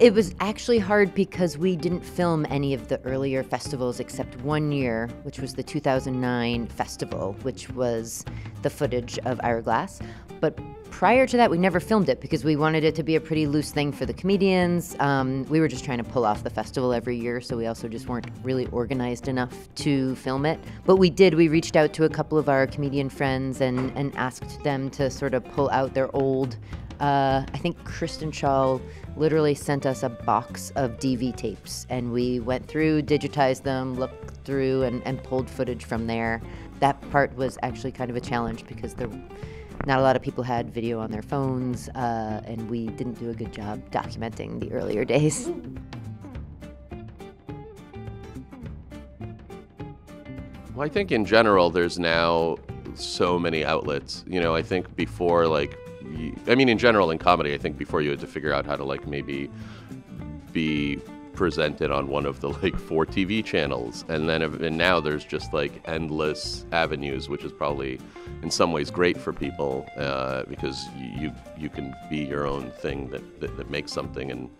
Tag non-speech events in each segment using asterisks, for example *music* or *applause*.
It was actually hard because we didn't film any of the earlier festivals except one year, which was the 2009 festival, which was the footage of Hourglass. But prior to that, we never filmed it because we wanted it to be a pretty loose thing for the comedians. Um, we were just trying to pull off the festival every year, so we also just weren't really organized enough to film it. But we did. We reached out to a couple of our comedian friends and, and asked them to sort of pull out their old. Uh, I think Kristen Schaal literally sent us a box of DV tapes, and we went through, digitized them, looked through, and, and pulled footage from there. That part was actually kind of a challenge because there not a lot of people had video on their phones, uh, and we didn't do a good job documenting the earlier days. Well, I think in general, there's now so many outlets. You know, I think before, like, I mean, in general, in comedy, I think before you had to figure out how to, like, maybe be presented on one of the like four TV channels, and then and now there's just like endless avenues, which is probably in some ways great for people uh, because you you can be your own thing that that, that makes something and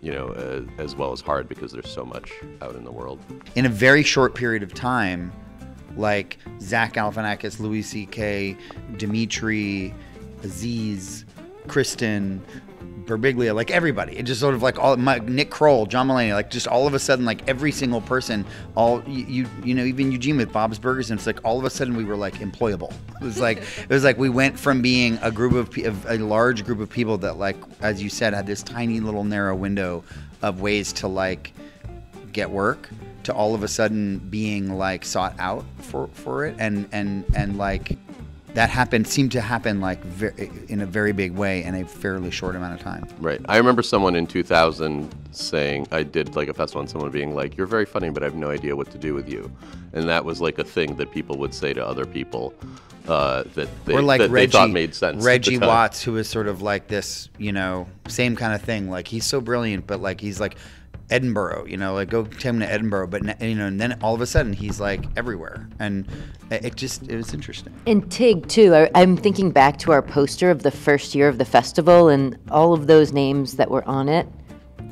you know uh, as well as hard because there's so much out in the world. In a very short period of time, like Zach Galifianakis, Louis C.K., Demetri, Aziz, Kristen, Birbiglia, like everybody. It just sort of like all my, Nick Kroll, John Mulaney, like just all of a sudden, like every single person, all you you, you know, even Eugene with Bob's Burgers, and it's like all of a sudden we were like employable. It was like *laughs* it was like we went from being a group of, of a large group of people that like, as you said, had this tiny little narrow window of ways to like get work to all of a sudden being like sought out for for it and and and like that happened seemed to happen like very, in a very big way in a fairly short amount of time. Right. I remember someone in 2000 saying I did like a festival and someone being like, "You're very funny, but I have no idea what to do with you," and that was like a thing that people would say to other people. Uh, that they, or like Reggie, they thought made sense. Reggie Watts, who is sort of like this, you know, same kind of thing. Like he's so brilliant, but like he's like Edinburgh, you know, like go take him to Edinburgh, but you know, and then all of a sudden he's like everywhere, and it just it was interesting. And Tig too. I, I'm thinking back to our poster of the first year of the festival, and all of those names that were on it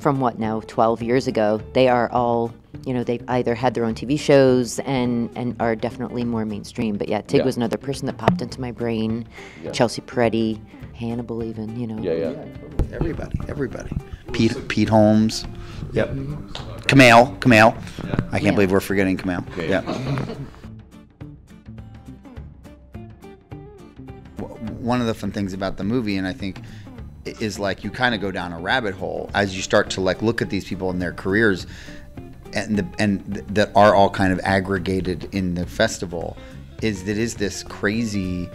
from what now 12 years ago. They are all you know they've either had their own TV shows and and are definitely more mainstream. But yeah, Tig Yeah. was another person that popped into my brain. Yeah. Chelsea Peretti, Hannibal, even you know. Yeah, yeah. Everybody, everybody. Pete Pete Holmes. Yep. Kumail, Kumail. I can't Yeah. believe we're forgetting Kumail. Yeah. *laughs* One of the fun things about the movie, and I think i- is like you kind of go down a rabbit hole as you start to like look at these people and their careers, and the and th- that are all kind of aggregated in the festival. Is that is this crazy,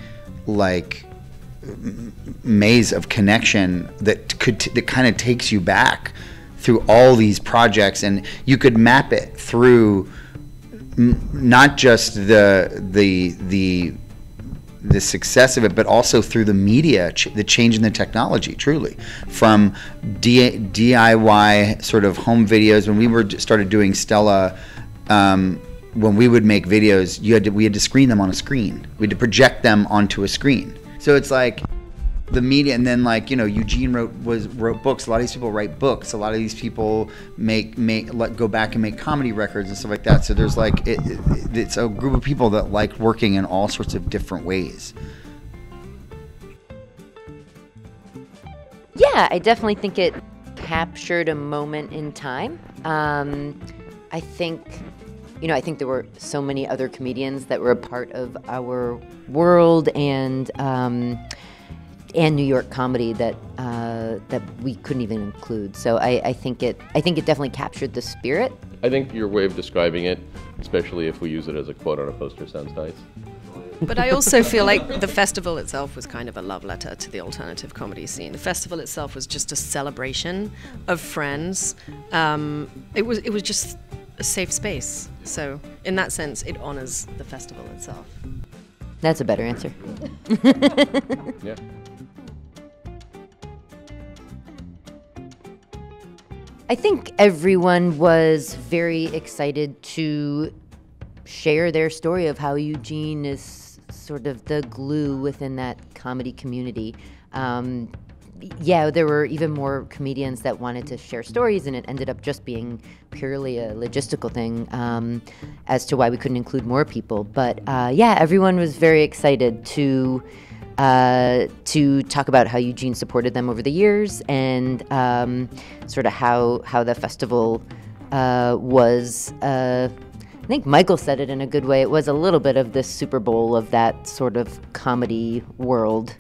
like maze of connection that could that kind of takes you back through all these projects and you could map it through m- not just the the the the success of it, but also through the media, ch- the change in the technology, truly, from D- DIY sort of home videos. When we were started doing Stella, um, when we would make videos, you had to, we had to screen them on a screen. We had to project them onto a screen. So it's like the media, and then like you know, Eugene wrote was wrote books. A lot of these people write books. A lot of these people make make let go back and make comedy records and stuff like that. So there's like it, it, it's a group of people that like working in all sorts of different ways. Yeah, I definitely think it captured a moment in time. Um, I think, you know, I think there were so many other comedians that were a part of our world and um, and New York comedy that uh, that we couldn't even include. So I, I think it I think it definitely captured the spirit. I think your way of describing it, especially if we use it as a quote on a poster, sounds nice. But I also feel like the festival itself was kind of a love letter to the alternative comedy scene. The festival itself was just a celebration of friends. Um, it was it was just a safe space. So in that sense, it honors the festival itself. That's a better answer. *laughs* Yeah. I think everyone was very excited to share their story of how Eugene is sort of the glue within that comedy community. Um, yeah, there were even more comedians that wanted to share stories, and it ended up just being purely a logistical thing um, as to why we couldn't include more people. But uh, yeah, everyone was very excited to. Uh, to talk about how Eugene supported them over the years and um, sort of how how the festival uh, was. Uh, I think Michael said it in a good way. It was a little bit of this Super Bowl of that sort of comedy world.